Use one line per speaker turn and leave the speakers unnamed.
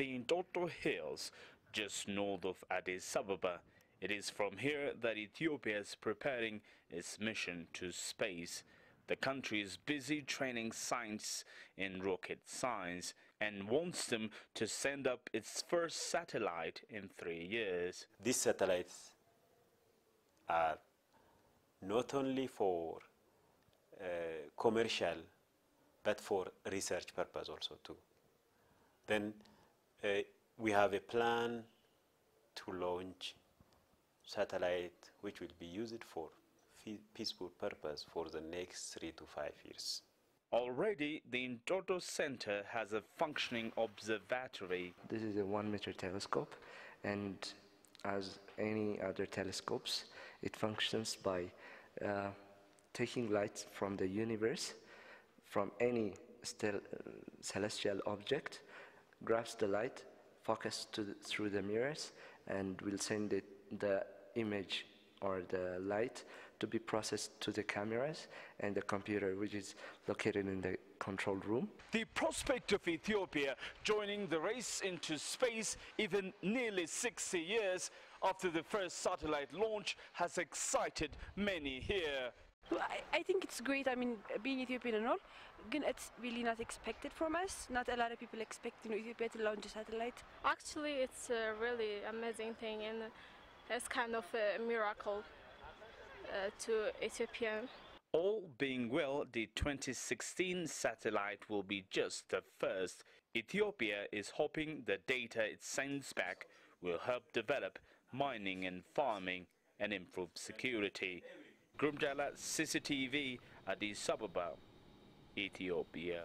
the Entoto Hills, just north of Addis Ababa. It is from here that Ethiopia is preparing its mission to space. The country is busy training science in rocket science and wants them to send up its first satellite in three years.
These satellites are not only for uh, commercial but for research purpose also too. Then we have a plan to launch satellite which will be used for peaceful purpose for the next three to five years.
Already, the Entoto Center has a functioning observatory.
This is a one meter telescope, and as any other telescopes, it functions by uh, taking light from the universe, from any celestial object, grabs the light, focus the, through the mirrors, and will send it, the image or the light to be processed to the cameras and the computer which is located in the control room.
The prospect of Ethiopia joining the race into space even nearly 60 years after the first satellite launch has excited many here.
Well, I, I, think it's great. I mean, being Ethiopian and all, it's really not expected from us. Not a lot of people expect you know, Ethiopia to launch a satellite.
Actually, it's a really amazing thing and it's kind of a miracle uh, to Ethiopia.
All being well, the 2016 satellite will be just the first. Ethiopia is hoping the data it sends back will help develop mining and farming and improve security. Girum Chala CCTV Addis Ababa, Ethiopia.